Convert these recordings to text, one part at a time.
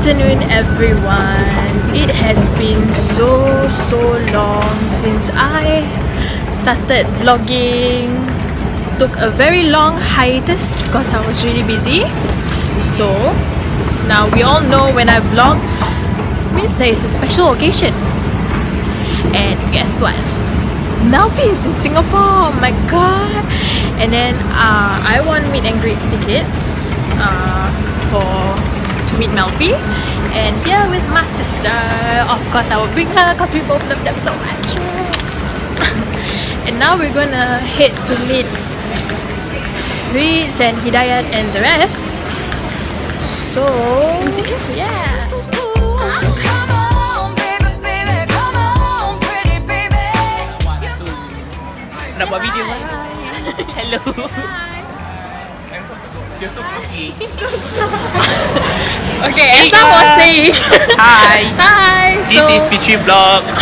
afternoon everyone. It has been so so long since I started vlogging. Took a very long hiatus because I was really busy. So now we all know when I vlog means there is a special occasion. And guess what? Malfie is in Singapore. Oh my god! And then uh, I won meet and greet tickets uh, for to meet Malfie. And here with my sister, of course I will bring her because we both love them so much. and now we're gonna head to meet Riz and Hidayat and the rest. So yeah. Nak buat video lah. Hello. You're so pretty. Okay, as I was saying. Hi. Hi. This so, is Fitri Vlog.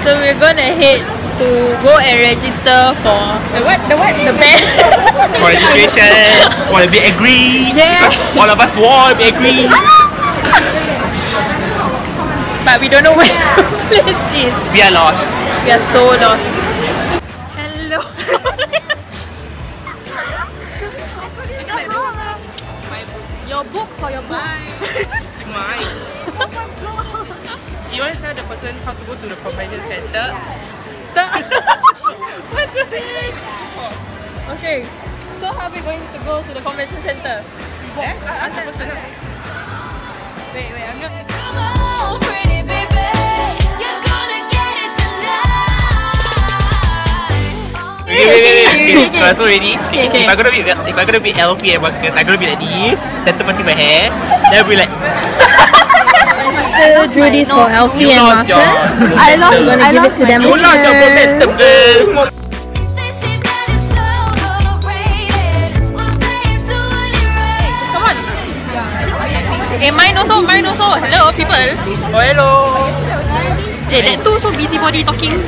so we're gonna head to go and register for the what? The what? The band. For registration. Want to be agree. Yeah. Because all of us want be agree. but we don't know where the place is. We are lost. We are so lost. Want to tell the person how to go to the convention center? what the heck? Okay. So how are we going to go to the convention center? Eh? Ask the person. Wait, wait, I'm gonna. Wait, wait, wait, wait. Okay, Okay, okay. okay. So ready? Okay, okay. If I'm gonna be if I'm gonna be LP and Marcus, I'm gonna be like this, center parting my hair, then I'll be like Still do this for Alfie you and lost Marcus. yours. I lost. We're gonna give it to them You lost your later. momentum, girl. Come on. Okay, mine also, mine also. Hello, people. Oh, hello. Eh, that two so busybody talking.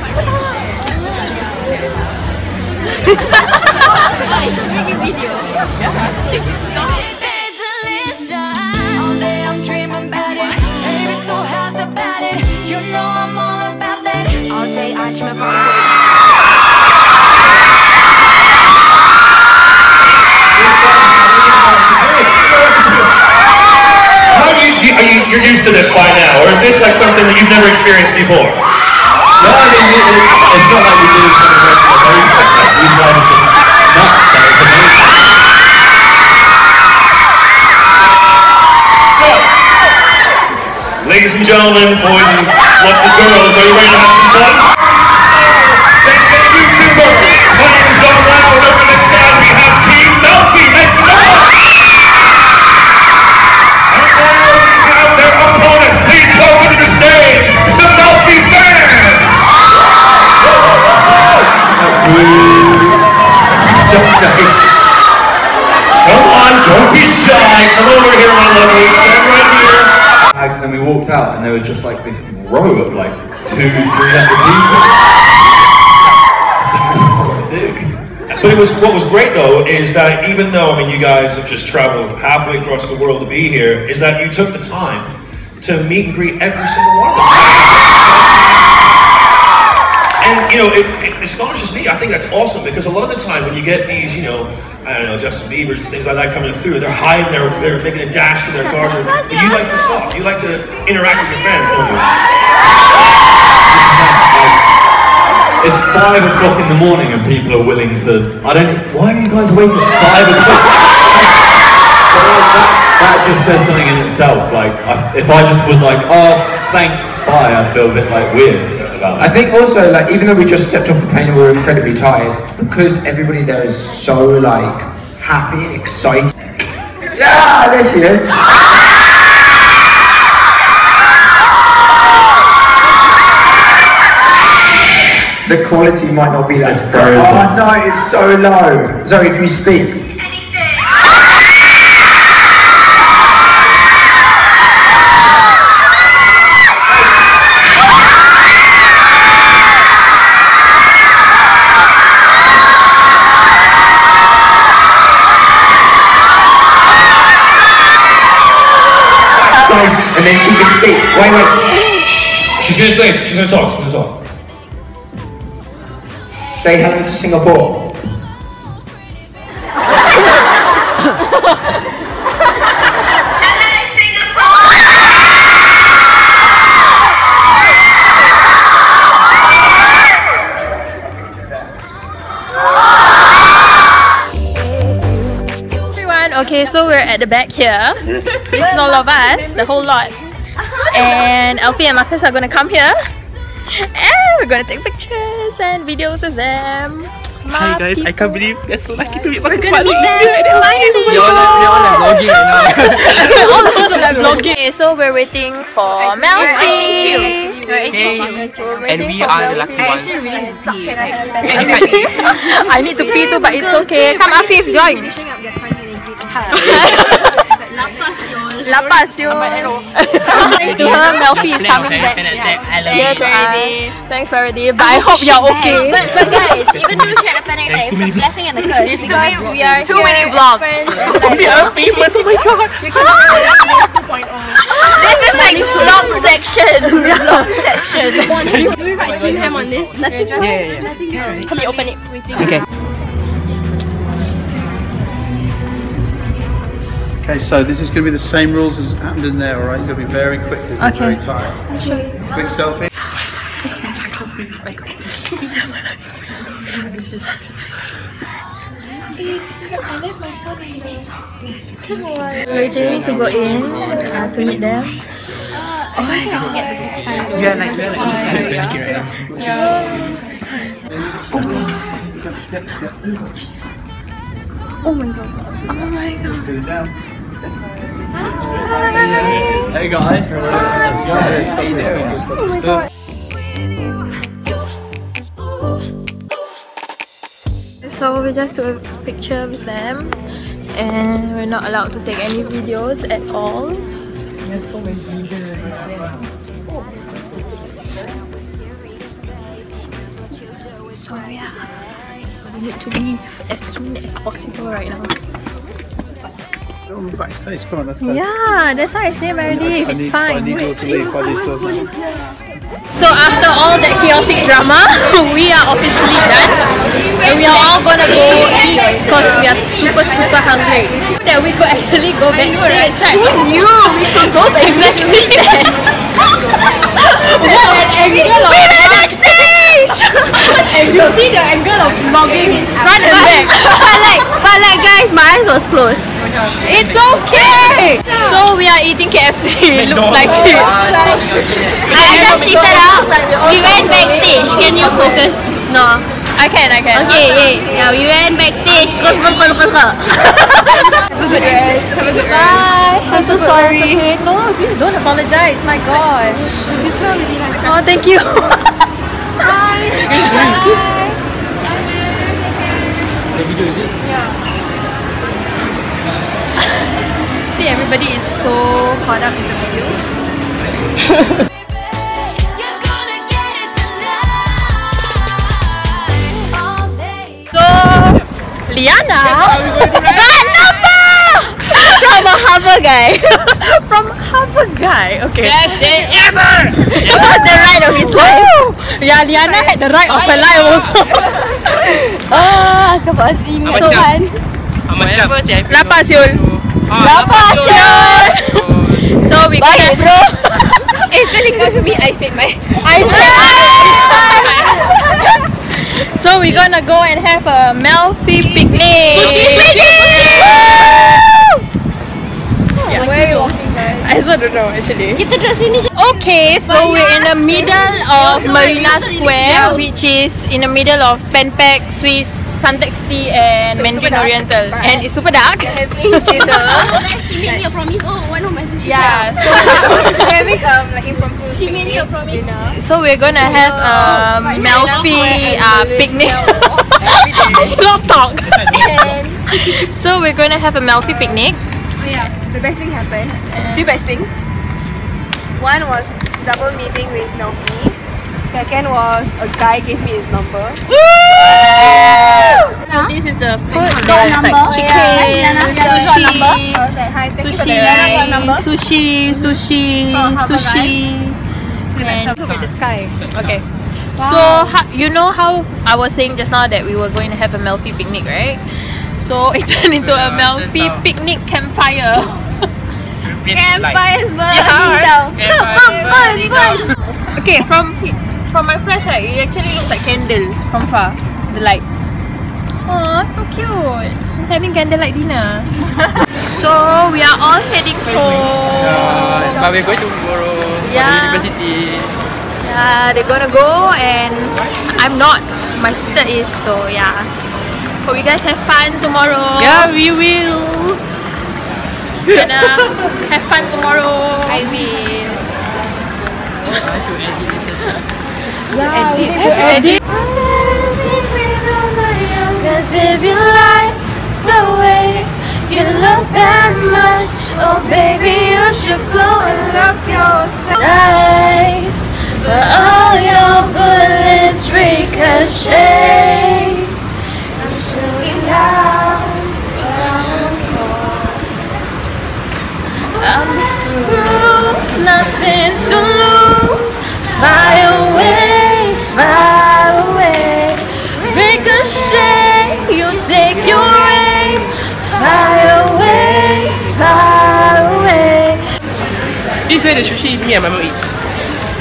Arch my body. How do you, do you, are you, you're used to this by now, or is this like something that you've never experienced before? No, I mean, it, it, it's not like we do something regular. These guys are just nuts, and it's amazing. So, ladies and gentlemen, boys and lots of girls, are you ready to have some fun? Out, and there was just like this row of like two, three hundred people. What to do. But it was what was great though is that even though I mean you guys have just traveled halfway across the world to be here, is that you took the time to meet and greet every single one of them. And you know, it, it astonishes me. I think that's awesome because a lot of the time when you get these, you know, I don't know, Justin Bieber's and things like that coming through, they're hiding, they're they're making a dash to their cars. But you like to stop. You like to interact with your fans, don't you? It's five o'clock in the morning, and people are willing to. I don't. Why are you guys awake at five o'clock? That, just says something in itself. Like, if I just was like, "Oh, thanks, bye," I feel a bit like weird I think also like even though we just stepped off the plane and we were incredibly tired, because everybody there is so like happy and excited. Yeah, there she is. The quality might not be that It's. Oh no, it's so low. Zoe, if you speak. And then she can speak. Wait, wait. She's gonna say, she's gonna talk, she's gonna talk. Say hello to Singapore. Okay, so we're at the back here. this is all of us, the whole lot. And Alfie and Marcus are gonna come here. And we're gonna take pictures and videos with them. Hi guys, I can't believe we're so lucky to meet We're Marcus gonna meet Finally. them. Finally. You're all, you're all like vlogging right now. all of us are like vlogging. Okay, so we're waiting for Malfie. Hey, We're and we are the lucky ones. I need to pee too, but it's okay. Come Afif, join. Lapas yo. Thanks to her, Malfie is coming back. I love Yes, you. uh, thanks Verity. But I hope you're okay. But, but guys, even though we had a panic attack, it's a blessing and a curse because we are too many vlogs. as friends and We like, are famous, oh my god. this is like vlog section. Vlog section. Let me open it. Okay. Okay, so this is going to be the same rules as happened in there, alright? You've got to be very quick because they're very tired. Quick selfie. Waiting to go in uh, to meet them. We are like, we are like panicking right now. Sit it down. Hey guys. Okay, stop this, stop this, stop this. Stop. So we just took a picture with them and we're not allowed to take any videos at all. So yeah, so we need to leave as soon as possible right now. Go on backstage, come on, let's go. Yeah, that's why I say Meredith, I it's need, fine. I need to leave by these doors. So after all that chaotic drama, we are officially done. And we are all gonna go eat because we are super super hungry. That we could actually go backstage, right? Who knew we could go backstage? Exactly that. what an angle of We went backstage! and you see the angle of vlogging front and back. but like, but like guys, my eyes was closed. It's okay! So we are eating KFC. it Looks like it. Oh, I just tweeted out. We went backstage. Can you focus? No. I can, I can. Okay, yeah, yeah. We went backstage. Go, go, go, go, go. Have a good rest. Have a good Bye. I'm so sorry. Okay. No, please don't apologize. My gosh. Oh, thank you. Bye. Bye. Bye. Bye. Bye. Bye. Bye. Bye. Bye. Bye. Bye. See, everybody is so caught up in the video. So, Liana got number from a Harvard guy. from Harvard guy. Okay. Best day ever. It was the ride of his life. Yeah, Liana had the right of her life also. Ah, kepasin Macam- Tuhan. Ah, Macam Lapas Yul. Ah, Lapas Yul. So we Baik bro. Eh, spelling for me. I state my. I So we're gonna go and have a Malfie picnic. Sushi picnic. Yeah. Where are you walking, guys? I also don't know actually. Kita duduk sini je. Okay, so we're in the middle of Marina Square, which is in the middle of Pan Pac, Swiss, Suntec City, and Mandarin Oriental, and it's super dark. She made me a promise. Oh, one of my sushi. Yeah, so having um like impromptu. She made me a promise. so we're gonna have a Malfie uh, picnic. Not talk. so we're gonna have a Malfie picnic. Oh yeah, the best thing happened. Two best things. One was double meeting with Malfie. Second was a guy gave me his number. So this is the food There's like chicken, sushi, sushi, number. sushi, sushi, sushi. And Look at the sky. okay. So ha- you know how I was saying just now that we were going to have a Melfi picnic, right? So it turned into a Melfi picnic campfire. Campfires burning Yeah, down. Campfires Burn, burning burn. okay, from from my flash, right, it actually looks like candles from far. The lights. Oh, so cute. Having candlelight dinner. so we are all heading home. Uh, but we're going to tomorrow for the Yeah. university. Yeah, they're gonna go and I'm not. My sister is, so yeah. Hope you guys have fun tomorrow. Yeah, we will. Gonna have fun tomorrow. I will. Yeah, edit. we need to edit. Cause if you like the way you look that much, oh baby, you should go and look yourself. Nice, but all your bullets ricochet. This way the sushi me and my mom eat.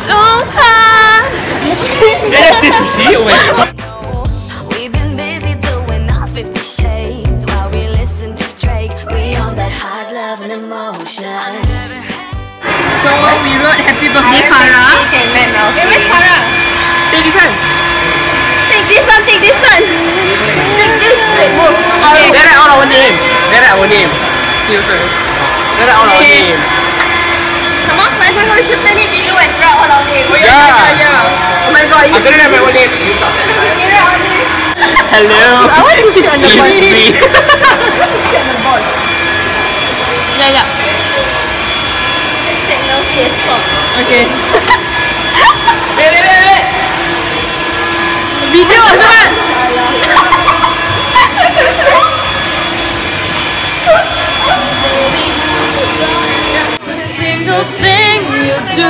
Don't hide. Let's say sushi. Oh my god. We've been busy doing our 50 shades while we listen to Drake. We on that hot love and emotion. So we wrote happy birthday Farah. Okay. Hey, where's Farah? Take this one. Take this one, take this one. Take this. Wait, move. Okay. They write all our name. They write our name. They write all our name. Come on, my friend, we should turn it below and write all our name. Yeah. Oh my god, you gonna write my own name. Hello. I want to sit on the me. Yeah, yeah. Hashtag Malfie as fuck. Okay. Wait, wait, wait, wait. Video kan? Single thing you do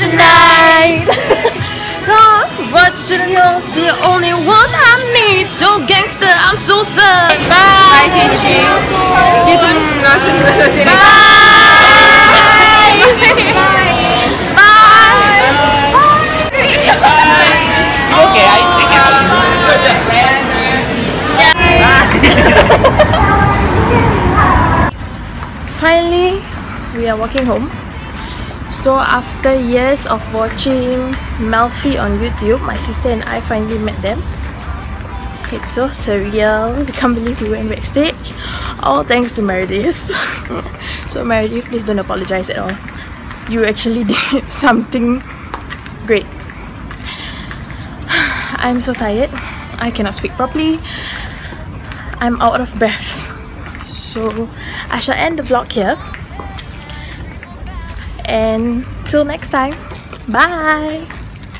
tonight. What should I know? The only one I need. So gangster, I'm so thug. Bye. See home. So after years of watching Malfie on YouTube, my sister and I finally met them. It's so surreal. I can't believe we went backstage. All thanks to Meredith. so Meredith, please don't apologize at all. You actually did something great. I'm so tired. I cannot speak properly. I'm out of breath. So I shall end the vlog here. And till next time, bye.